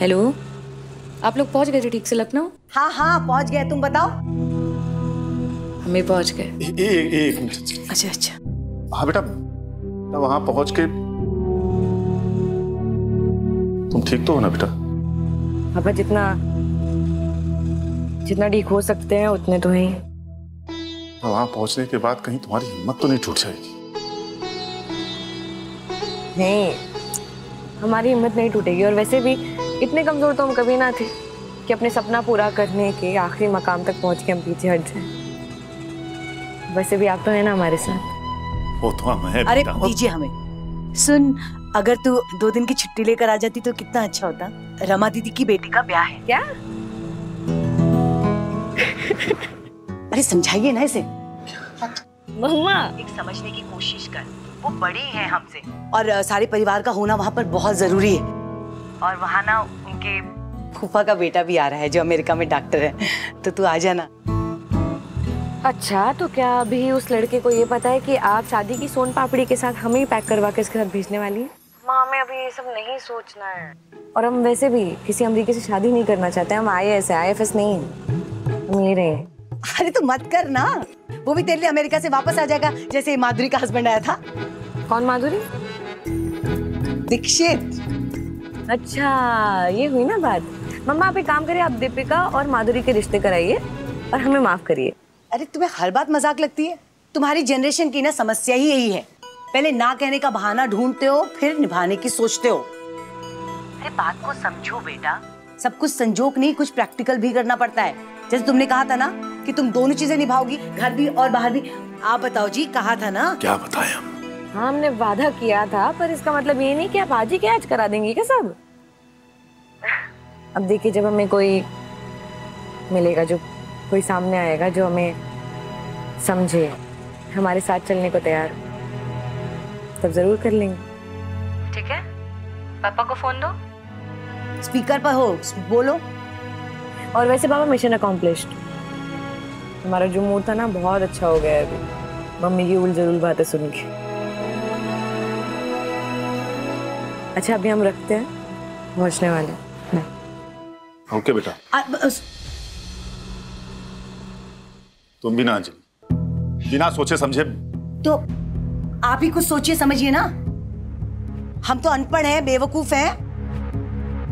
Hello आप लोग पहुँच गए थे ठीक से लखनऊ? हाँ हाँ पहुँच गए। तुम बताओ। हम भी पहुँच गए। ए, ए, ए, एक मिनट अच्छा अच्छा। हाँ बेटा वहाँ पहुँच के तुम ठीक तो हो ना बेटा? पापा जितना जितना ठीक हो सकते हैं उतने तो हैं। तो वहाँ पहुँचने के बाद कहीं तुम्हारी हिम्मत तो नहीं टूट जाएगी। नहीं हमारी हिम्मत नहीं टूटेगी। और वैसे भी इतने कमज़ोर तो हम कभी ना थे कि अपने सपना पूरा करने के आखिरी मकाम तक पहुँच के हम पीछे हट जाए। वैसे भी आप तो है ना हमारे साथ। वो तो हम है अरे दीजिए हमें। सुन अगर तू दो दिन की छुट्टी लेकर आ जाती तो कितना अच्छा होता। रमा दीदी की बेटी का ब्याह है। क्या? अरे समझाइए ना इसे। मम्मा। एक समझने की कोशिश कर। वो बड़ी है हमसे। और सारे परिवार का होना वहाँ पर बहुत ज़रूरी है। और वहाँ ना उनके फूफा का बेटा भी आ रहा है जो अमेरिका में डॉक्टर है। तो तू आ जाना अच्छा तो क्या अभी उस लड़के को ये पता है कि आप शादी की सोन पापड़ी के साथ हमें ही पैक करवा के इसके साथ भेजने वाली है? माँ हमें अभी ये सब नहीं सोचना है। और हम वैसे भी किसी अमरीकी से शादी नहीं करना चाहते हम I S I F S नहीं है। हम ये रहे अरे तो मत कर ना। वो भी तेरे लिए अमेरिका से वापस आ जाएगा जैसे माधुरी का हस्बैंड आया था। कौन माधुरी? दीक्षित। अच्छा ये हुई ना बात। मम्मा आप एक काम करिए आप दीपिका और माधुरी के रिश्ते कराइए और हमें माफ़ करिए। अरे तुम्हें हर बात मज़ाक लगती है? तुम्हारी जनरेशन की ना समस्या ही यही है। पहले ना कहने का बहाना ढूंढते हो फिर निभाने की सोचते हो। अरे बात को समझो बेटा। सब कुछ संजोक नहीं कुछ प्रैक्टिकल भी करना पड़ता है। जैसे तुमने कहा था ना कि तुम दोनों चीज़ें निभाओगी घर भी और बाहर भी। आप बताओ जी कहा था ना? क्या हम? हाँ हमने वादा किया था पर इसका मतलब ये नहीं कि आप आज ही क्या आज करा देंगे क्या सब? अब देखिए जब हमें कोई मिलेगा जो कोई सामने आएगा जो हमें समझे हमारे साथ चलने को तैयार तब ज़रूर कर लेंगे। ठीक है? पापा को फ़ोन दो। स्पीकर पर हो बोलो। और वैसे पापा मिशन अकॉम्प्लिश्ड हमारा जो मूड था ना बहुत अच्छा हो गया है अभी। मम्मी की उल ज़रूर बातें सुन के। अच्छा अभी हम रखते हैं। पहुँचने वाले। ओके बेटा। आ, ब- तुम भी ना अंजलि। बिना सोचे समझे। तो आप ही कुछ सोचिए समझिए ना। हम तो अनपढ़ हैं बेवकूफ़ हैं।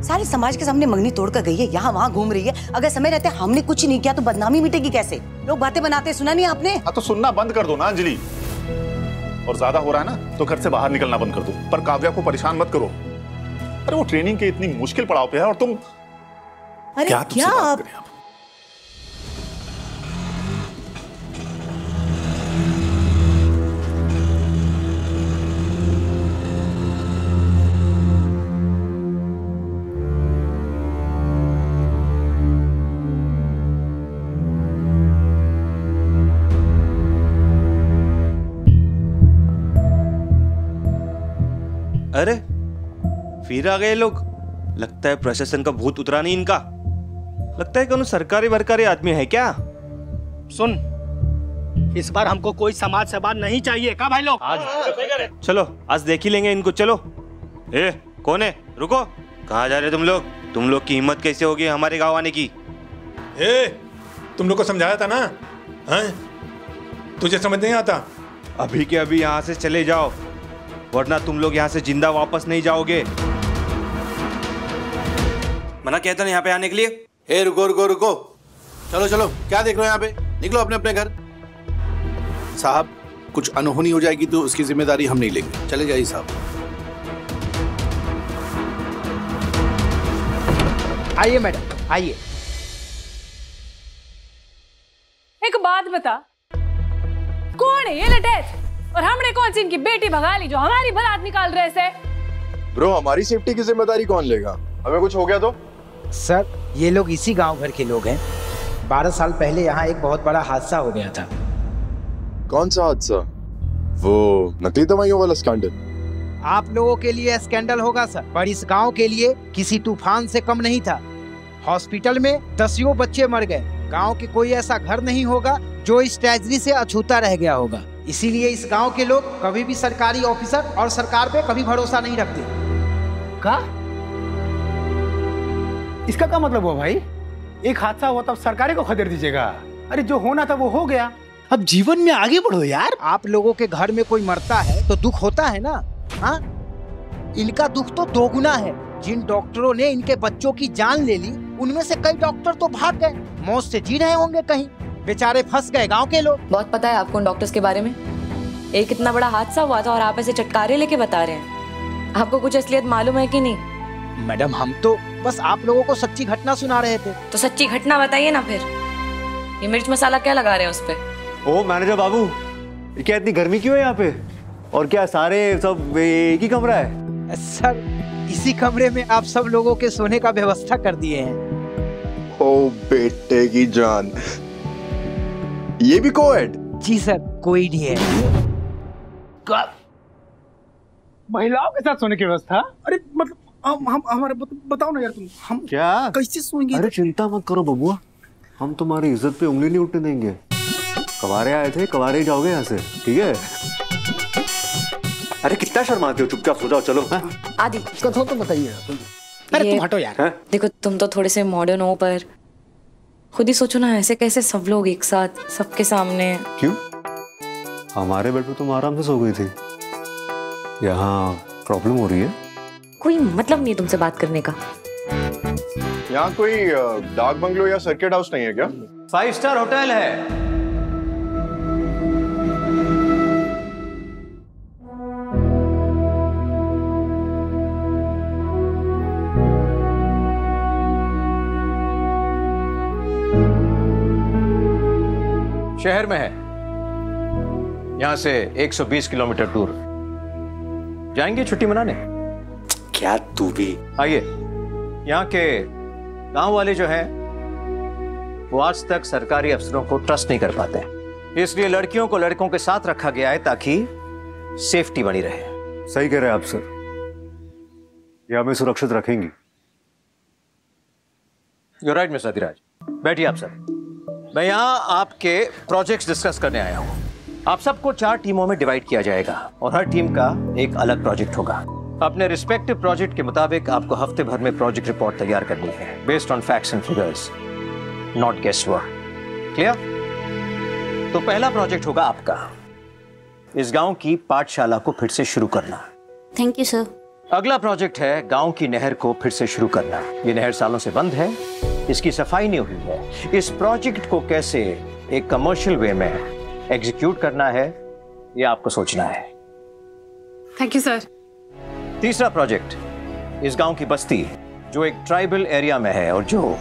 सारे समाज के सामने मंगनी तोड़ कर गई है यहाँ वहाँ घूम रही है। अगर समय रहते हमने कुछ नहीं किया तो बदनामी मिटेगी कैसे? लोग बातें बनाते हैं, सुना नहीं आपने? हाँ तो सुनना बंद कर दो ना अंजलि। और ज़्यादा हो रहा है ना तो घर से बाहर निकलना बंद कर दो। पर काव्या को परेशान मत करो। अरे वो ट्रेनिंग के इतनी मुश्किल पड़ाव पे है और तुम अरे क्या क्या, आप अरे फिर आ गए लोग। लगता है प्रशासन का भूत उतरा नहीं इनका। लगता है कौन सरकारी भरकारी आदमी है क्या? सुन इस बार हमको कोई समाज सेवा नहीं चाहिए का भाई लोग? आज चलो आज देख ही लेंगे इनको चलो। ए कौन है? रुको। कहाँ जा रहे तुम लोग? तुम लोग की हिम्मत कैसे होगी हमारे गाँव आने की? ए तुम लोग को समझाया था ना? हैं? तुझे समझ नहीं आता? अभी के अभी यहाँ से चले जाओ। वरना तुम लोग यहाँ से ज़िंदा वापस नहीं जाओगे। मना कहता ना यहाँ पे आने के लिए? ए रुको रुको रुको। चलो चलो। क्या देख रहे हो यहाँ पे? निकलो अपने अपने घर। साहब कुछ अनहोनी हो जाएगी तो उसकी ज़िम्मेदारी हम नहीं लेंगे। चले जाइए साहब। आइए मैडम आइए। एक बात बता। कौन है ये लटेश और हमने कौन सी इनकी बेटी भगा ली जो हमारी बारात निकाल रहे से? ब्रो हमारी सेफ्टी की ज़िम्मेदारी कौन लेगा? हमें कुछ हो गया तो? सर ये लोग इसी गाँव भर के लोग हैं। बारह साल पहले यहाँ एक बहुत बड़ा हादसा हो गया था। कौन सा हादसा? वो नकली दवाइयों वाला स्कैंडल आप लोगों के लिए स्कैंडल होगा सर। पर इस गाँव के लिए किसी तूफ़ान से कम नहीं था। हॉस्पिटल में दसियों बच्चे मर गए। गाँव के कोई ऐसा घर नहीं होगा जो इस ट्रेजरी से अछूता रह गया होगा। इसीलिए इस गाँव के लोग कभी भी सरकारी ऑफिसर और सरकार पे कभी भरोसा नहीं रखते। का? इसका क्या मतलब हुआ भाई? एक हादसा हुआ तब सरकारी को खदेड़ दीजिएगा। अरे जो होना था वो हो गया। अब जीवन में आगे बढ़ो यार। आप लोगों के घर में कोई मरता है तो दुख होता है ना? हाँ? इनका दुख तो दोगुना है। जिन डॉक्टरों ने इनके बच्चों की जान ले ली उनमें से कई डॉक्टर तो भाग गए। मौत से जी रहे होंगे कहीं। बेचारे फंस गए गाँव के लोग। बहुत पता है आपको उन डॉक्टर्स के बारे में। एक इतना बड़ा हादसा हुआ था और आप ऐसे चटकारे लेके बता रहे हैं। आपको कुछ असलियत मालूम है कि नहीं? मैडम हम तो बस आप लोगों को सच्ची घटना सुना रहे थे। तो सच्ची घटना बताइए ना फिर। ये मिर्च मसाला क्या लगा रहे हैं उस पर ओ मैनेजर बाबू क्या इतनी गर्मी क्यों है यहाँ पे? और क्या सारे सब एक ही कमरा है? सर इसी कमरे में आप सब लोगों के सोने का व्यवस्था कर दिए हैं। ओ बेटे की जान ये भी कोएड जी सर कोई नहीं है। महिलाओं के साथ सोने की व्यवस्था? अरे मतलब हम हम हमारे बताओ ना यार तुम हम क्या? कैसे सोएँगे? अरे चिंता मत करो बबुआ। हम तुम्हारी इज़्ज़त पे उंगली नहीं उठने देंगे। कवारे आए थे कवारे ही जाओगे यहाँ से ठीक है? अरे कितना शर्माते हो चुपचाप सो जाओ चलो हाँ? आदि कथो तो बताइए। अरे तुम हटो यार। देखो तुम तो थोड़े से मॉडर्न हो पर खुद ही सोचो ना ऐसे कैसे सब लोग एक साथ सबके सामने। क्यों? हमारे बेड पे तुम आराम से सो गई थी। यहाँ प्रॉब्लम हो रही है? कोई मतलब नहीं है तुमसे बात करने का। यहाँ कोई डाक बंगलो या सर्किट हाउस नहीं है क्या? फाइव स्टार होटल है। शहर में है। यहाँ से 120 किलोमीटर दूर जाएँगे छुट्टी मनाने? क्या तू भी? आइए। यहाँ के गाँव वाले जो हैं वो आज तक सरकारी अफसरों को ट्रस्ट नहीं कर पाते इसलिए लड़कियों को लड़कों के साथ रखा गया है ताकि सेफ्टी बनी रहे। सही कह रहे हैं आप सर। ये हमें सुरक्षित रखेंगी। यू राइट मिस्टर अधिराज बैठिए आप सर। मैं यहाँ आपके प्रोजेक्ट्स डिस्कस करने आया हूँ। आप सबको चार टीमों में डिवाइड किया जाएगा और हर टीम का एक अलग प्रोजेक्ट होगा। अपने रिस्पेक्टिव प्रोजेक्ट के मुताबिक आपको हफ़्ते भर में प्रोजेक्ट रिपोर्ट तैयार करनी है based on facts and figures not guest work clear तो पहला प्रोजेक्ट होगा आपका। इस गाँव की पाठशाला को फिर से शुरू करना। थैंक यू सर अगला प्रोजेक्ट है गाँव की नहर को फिर से शुरू करना। ये नहर सालों से बंद है। इसकी सफ़ाई नहीं हुई है। इस प्रोजेक्ट को कैसे एक कमर्शियल वे में एग्जीक्यूट करना है ये आपको सोचना है। थैंक यू सर तीसरा प्रोजेक्ट इस गाँव की बस्ती जो एक ट्राइबल एरिया में है और जो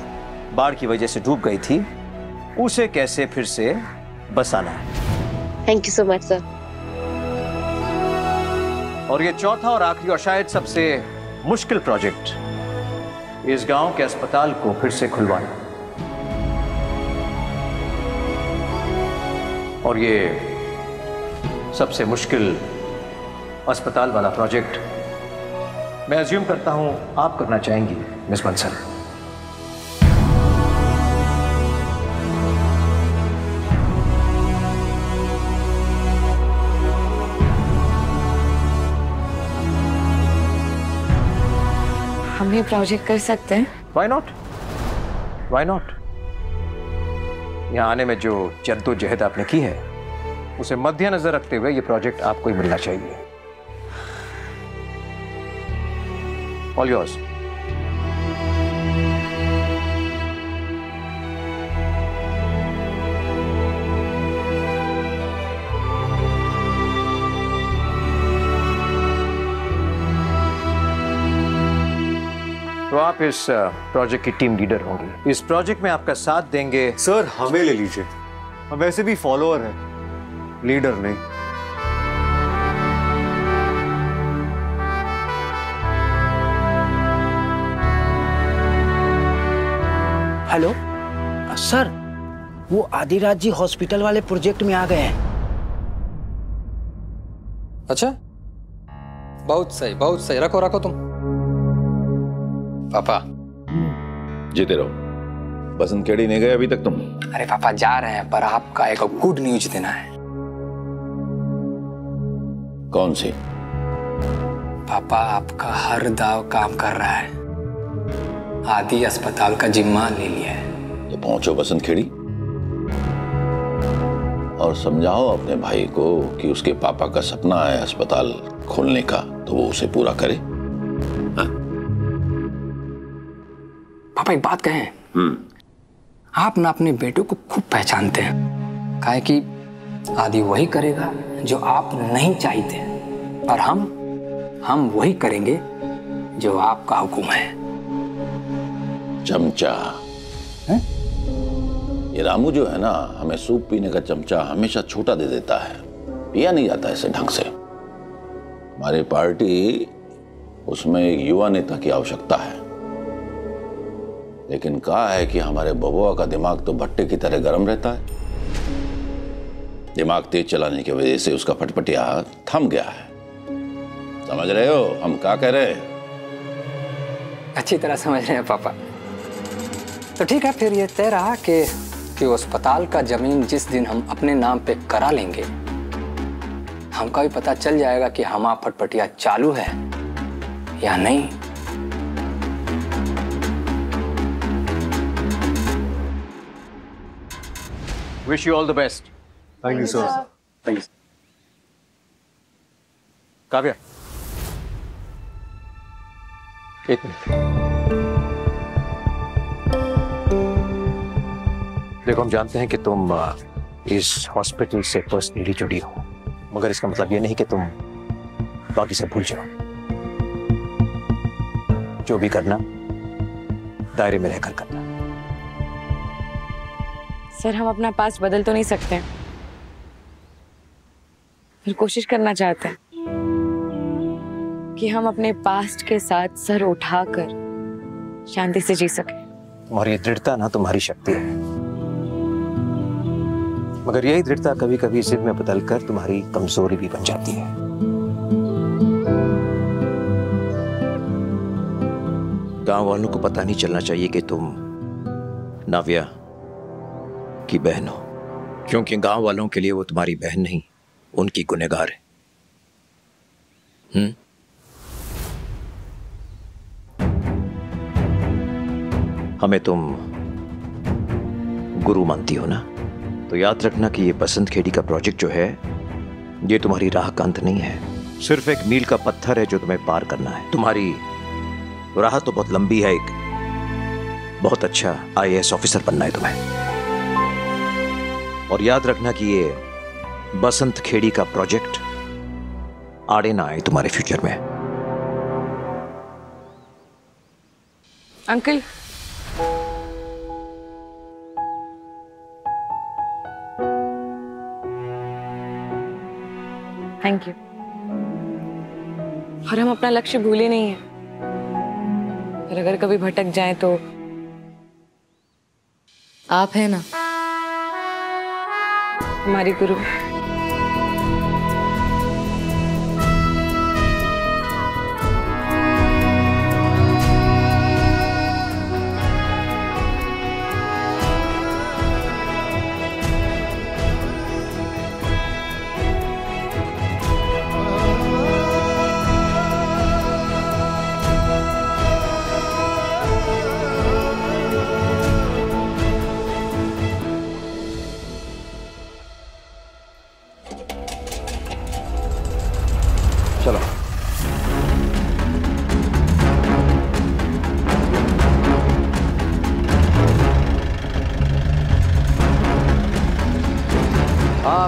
बाढ़ की वजह से डूब गई थी उसे कैसे फिर से बसाना है। Thank you so much sir और ये चौथा और आखिरी और शायद सबसे मुश्किल प्रोजेक्ट इस गाँव के अस्पताल को फिर से खुलवाना और ये सबसे मुश्किल अस्पताल वाला प्रोजेक्ट मैं अज्यूम करता हूँ आप करना चाहेंगी मिस बंसल ये प्रोजेक्ट कर सकते हैं। वाई नॉट वाई नॉट यहाँ आने में जो जद्दोजहद आपने की है, उसे मद्देनजर रखते हुए ये प्रोजेक्ट आपको ही मिलना चाहिए। ऑल योर्स तो आप इस प्रोजेक्ट की टीम लीडर होंगे। इस प्रोजेक्ट में आपका साथ देंगे सर हमें ले लीजिए। हम वैसे भी फॉलोअर हैं। लीडर नहीं। हेलो सर वो आदिराज जी हॉस्पिटल वाले प्रोजेक्ट में आ गए हैं। अच्छा? बहुत सही बहुत सही। रखो रखो तुम। पापा। जीते रहो। बसंत केड़ी नहीं गए अभी तक तुम। अरे पापा जा रहे हैं पर आपका एक गुड न्यूज़ देना है। कौन सी? पापा आपका हर दाव काम कर रहा है। आदि अस्पताल का जिम्मा ले लिया है। तो पहुंचो बसंत खेड़ी। और समझाओ अपने भाई को कि उसके पापा का सपना है अस्पताल खोलने का तो वो उसे पूरा करे। पापा एक बात कहें। हम्म। आप ना अपने बेटों को खूब पहचानते हैं। काहे कि आदि वही करेगा जो आप नहीं चाहते। और हम हम वही करेंगे जो आपका हुक्म है। चमचा। ये रामू जो है ना हमें सूप पीने का चमचा हमेशा छोटा दे देता है। पिया नहीं जाता ऐसे ढंग से। हमारी पार्टी उसमें एक युवा नेता की आवश्यकता है। लेकिन कहा है कि हमारे बबुआ का दिमाग तो भट्टे की तरह गर्म रहता है। दिमाग तेज चलाने की वजह से उसका फटफटिया थम गया है। समझ रहे हो? हम क्या कह रहे हैं? अच्छी तरह समझ रहे हैं, पापा। तो ठीक है, फिर ये तय रहा कि कि अस्पताल का ज़मीन जिस दिन हम अपने नाम पे करा लेंगे, हमका भी पता चल जाएगा कि हमारा फटफटिया चालू है या नहीं। Wish you all the best thank you sir thank you Kavya एक मिनट देखो हम जानते हैं कि तुम इस हॉस्पिटल से पर्सनली जुड़ी हो। मगर इसका मतलब ये नहीं कि तुम बाकी सब भूल जाओ। जो भी करना दायरे में रहकर करना। सर, हम अपना पास बदल तो नहीं सकते। फिर कोशिश करना चाहते हैं कि हम अपने पास्ट के साथ सर उठाकर शांति से जी सके। तुम्हारी दृढ़ता ना तुम्हारी शक्ति है। मगर यही दृढ़ता कभी कभी जिद में बदलकर तुम्हारी कमज़ोरी भी बन जाती है। गाँव वालों को पता नहीं चलना चाहिए कि तुम, नाव्या की बहन हो। क्योंकि गाँव वालों के लिए वो तुम्हारी बहन नहीं, उनकी गुनेगार है। हम्म? हमें तुम गुरु मानती हो ना? तो याद रखना कि ये बसंत खेड़ी का प्रोजेक्ट जो है, ये तुम्हारी राह का अंत नहीं है। सिर्फ़ एक मील का पत्थर है जो तुम्हें पार करना है। तुम्हारी राह तो बहुत लंबी है, एक बहुत अच्छा आईएएस ऑफिसर बनना है तुम्हें। और याद रखना कि ये बसंत खेड़ी का प्रोजेक्ट आड़े ना आए तुम्हारे फ्यूचर में। अंकल। थैंक यू और हम अपना लक्ष्य भूले नहीं है। और अगर कभी भटक जाए तो आप है ना? हमारी गुरु।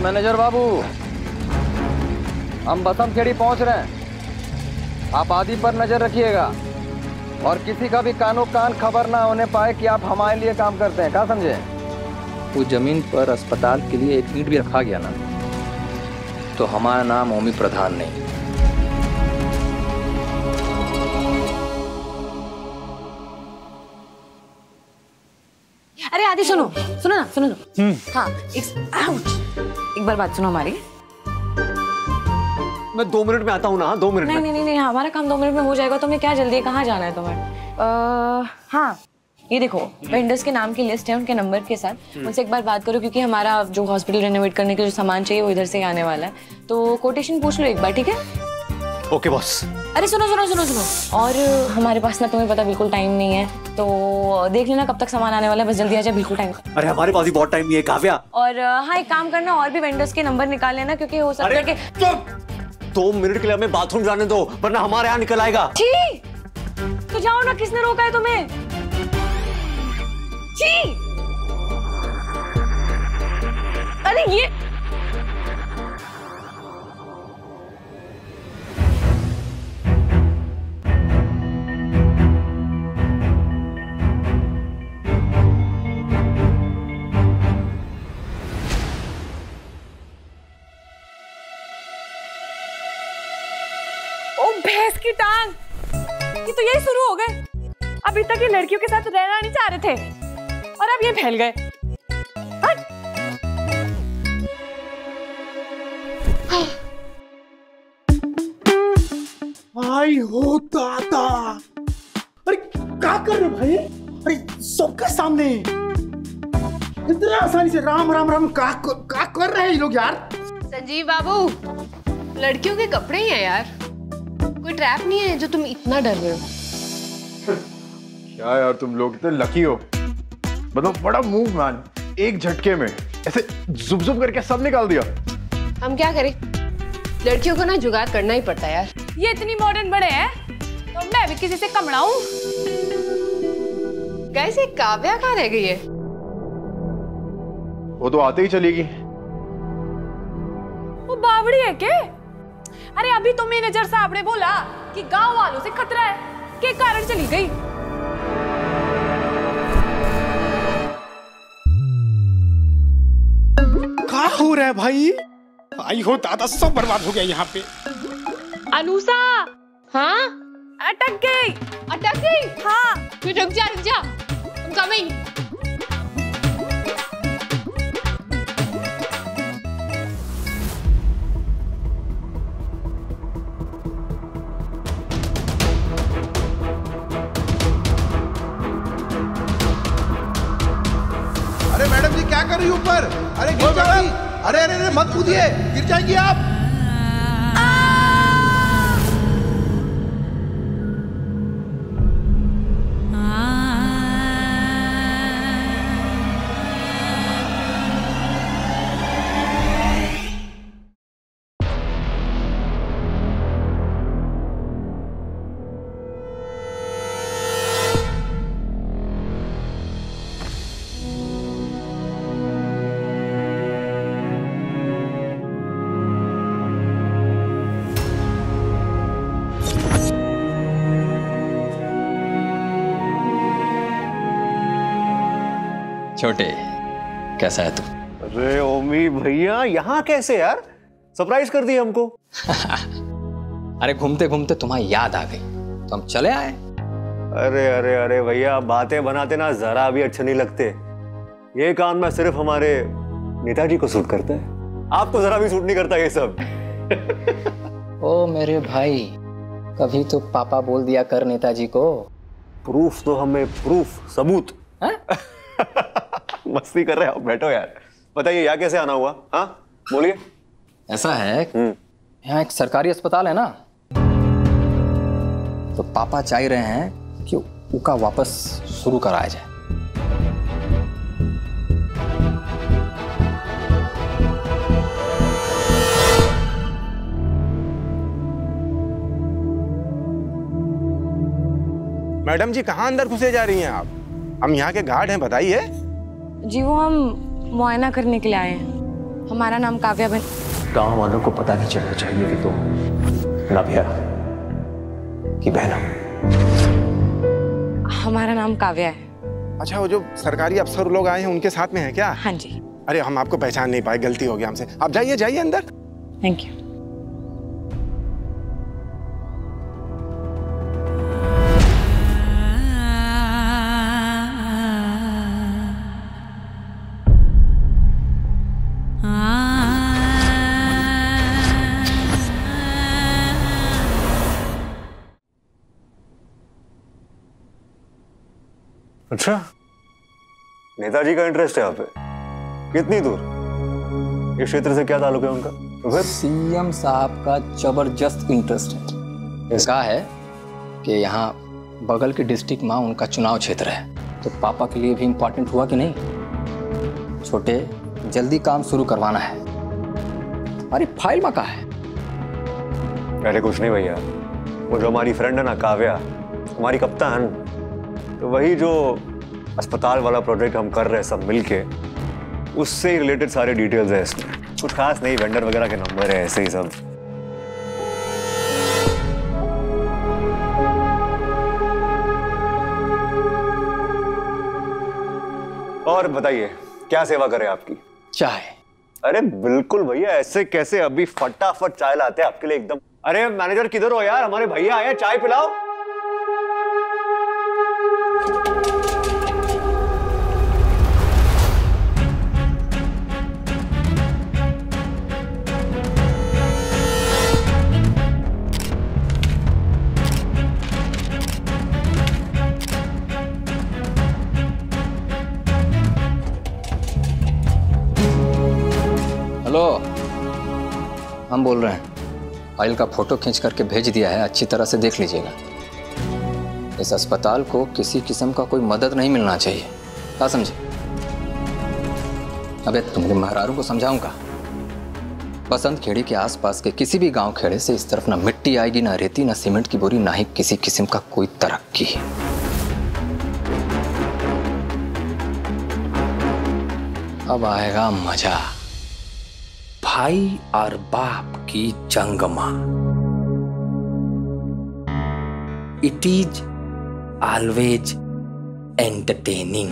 मैनेजर बाबू। हम बसम खेड़ी पहुँच रहे हैं। आप आदि पर नज़र रखिएगा। और किसी का भी कानो कान खबर ना होने पाए कि आप हमारे लिए काम करते हैं। क्या समझे? वो ज़मीन पर अस्पताल के लिए एक ईंट भी रखा गया ना। तो हमारा नाम ओमी प्रधान नहीं। अरे आदि सुनो। सुनो ना सुनो ना। हाँ एक आउच एक बार बात सुनो हमारी। मैं दो मिनट में आता हूँ ना दो मिनट नहीं नहीं नहीं नहीं हमारा काम दो मिनट में हो जाएगा तुम्हें क्या जल्दी है कहाँ जाना है तुम्हें? हाँ। ये देखो वेंडर्स के नाम की लिस्ट है उनके नंबर के साथ। उनसे एक बार बात करो क्योंकि हमारा जो हॉस्पिटल रेनोवेट करने के जो सामान चाहिए वो इधर से ही आने वाला है। तो कोटेशन पूछ लो एक बार ठीक है? Okay boss. अरे सुनो सुनो सुनो सुनो। और हमारे पास ना तुम्हें पता बिल्कुल टाइम नहीं है तो देख लेना कब तक सामान आने वाला है। बस जल्दी आ जाए बिल्कुल टाइम अरे हमारे पास भी बहुत टाइम नहीं है काव्या। और हाँ एक काम करना और भी वेंडर्स के नंबर निकाल लेना क्योंकि हो सकता है कि दो मिनट के लिए हमें बाथरूम जाने दो वरना हमारे यहाँ निकल आएगा। छी! तो जाओ ना किसने रोका है तुम्हें? छी! अरे ये की टांग। ये तो यही शुरू हो गए। अभी तक ये लड़कियों के साथ रहना नहीं चाह रहे थे। और अब ये फैल गए! भाई हो दादा। अरे क्या कर रहे भाई? अरे सबके सामने। इतना आसानी से राम राम राम का का कर रहे हैं ये लोग यार? संजीव बाबू लड़कियों के कपड़े ही हैं यार। कोई ट्रैप नहीं है जो तुम इतना डर रहे हो? क्या यार तुम लोग इतने लकी हो? मतलब बड़ा मूव मैन एक झटके में ऐसे जुब जुब करके सब निकाल दिया। हम क्या करें? लड़कियों को ना जुगाड़ करना ही पड़ता है यार। ये इतनी मॉडर्न बड़े हैं तो मैं भी किसी से कमड़ाऊं कैसे काव्या कहाँ रह गई है? वो तो आते ही चलेगी। वो बावड़ी है के अरे अभी तो मैनेजर साहब ने बोला कि गाँव वालों से खतरा है के कारण चली गई। क्या हो रहा है भाई? आई हो दादा सब बर्बाद हो गया यहाँ पे। अनुषा! हाँ? अटक गई। अटक गई? हाँ। तू रुक जा रुक जा। कमिंग क्या कर रही ऊपर? अरे गिर जाएगी अरे अरे अरे मत कूदिए। गिर जाएँगी आप। छोटे कैसा है तू? अरे ओमी भैया यहाँ कैसे यार? सरप्राइज़ कर दिया हमको। अरे घूमते घूमते तुम्हारी याद आ गई। तो हम चले आए। अरे अरे अरे भैया बातें बनाते ना जरा भी अच्छे नहीं लगते। ये काम ना सिर्फ़ हमारे नेताजी को सूट करता है। आपको जरा भी सूट नहीं करता ये सब। ओ मेरे भाई कभी तो पापा बोल दिया कर नेताजी को। प्रूफ तो हमें प्रूफ सबूत। मस्ती कर रहे हो बैठो यार। बताइए यहाँ कैसे आना हुआ? हाँ? बोलिए। ऐसा है यहाँ एक सरकारी अस्पताल है ना? तो पापा चाह रहे हैं कि उका वापस शुरू कराया जाए। मैडम जी कहाँ अंदर घुसे जा रही हैं आप? हम यहाँ के गार्ड हैं बताइए। जी वो हम मुआयना करने के लिए आए हैं। हमारा नाम काव्या बन गाँव वालों को पता नहीं चलना चाहिए कि तुम नव्या की बहन। हो हमारा नाम काव्या है। अच्छा वो जो सरकारी अफसर लोग आए हैं उनके साथ में है क्या? हाँ जी। अरे हम आपको पहचान नहीं पाए गलती हो गया हमसे। आप जाइए जाइए अंदर। थैंक यू अच्छा। नेताजी का इंटरेस्ट है यहाँ पे। कितनी दूर? इस क्षेत्र से क्या ताल्लुक है उनका? सीएम साहब का ज़बरदस्त इंटरेस्ट है। कहा है कि यहाँ बगल के डिस्ट्रिक्ट में उनका चुनाव क्षेत्र है। तो पापा के लिए भी इम्पोर्टेंट हुआ कि नहीं? छोटे जल्दी काम शुरू करवाना है। अरे फ़ाइल में कहा है। अरे कुछ नहीं भैया। वो जो हमारी फ्रेंड है ना काव्या हमारी कप्तान तो वही जो अस्पताल वाला प्रोजेक्ट हम कर रहे हैं सब मिलके उससे ही रिलेटेड सारे डिटेल्स है इसमें। कुछ खास नहीं वेंडर वगैरह के नंबर है ऐसे ही सब। और बताइए क्या सेवा करें आपकी? चाय। अरे बिल्कुल भैया ऐसे कैसे? अभी फटाफट चाय लाते हैं आपके लिए एकदम। अरे मैनेजर किधर हो यार? हमारे भैया आए हैं, चाय पिलाओ। हम बोल रहे हैं। फ़ाइल का फ़ोटो खींच करके भेज दिया है। अच्छी तरह से देख लीजिएगा। इस अस्पताल को किसी किस्म का कोई मदद नहीं मिलना चाहिए। क्या समझे? अबे, तुमने महरारू को समझाऊँगा। बसंत खेड़ी के आसपास के किसी भी गाँव खेड़े से इस तरफ़ ना मिट्टी आएगी, ना रेती, ना सीमेंट की बोरी, ना ही किसी किस्म का कोई तरक्की। अब आएगा मज़ा। भाई और बाप की जंगमा। It is always entertaining